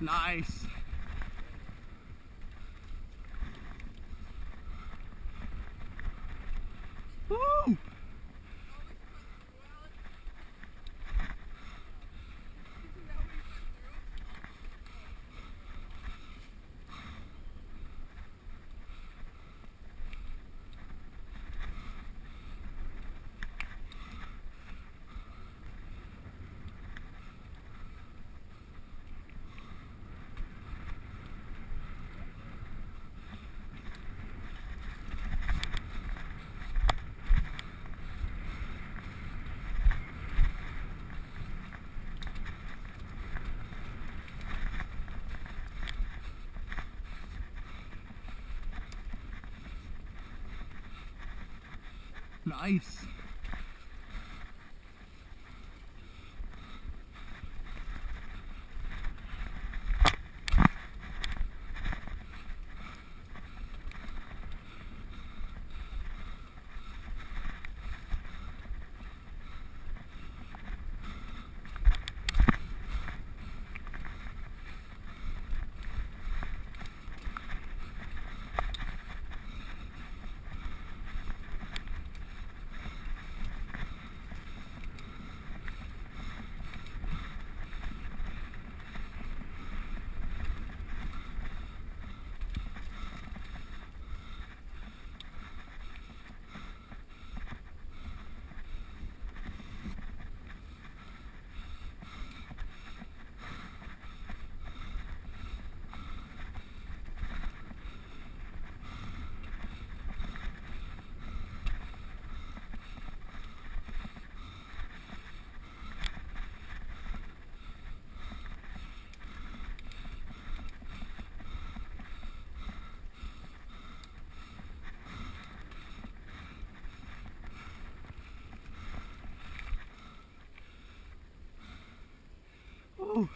Nice. Nice. Woo!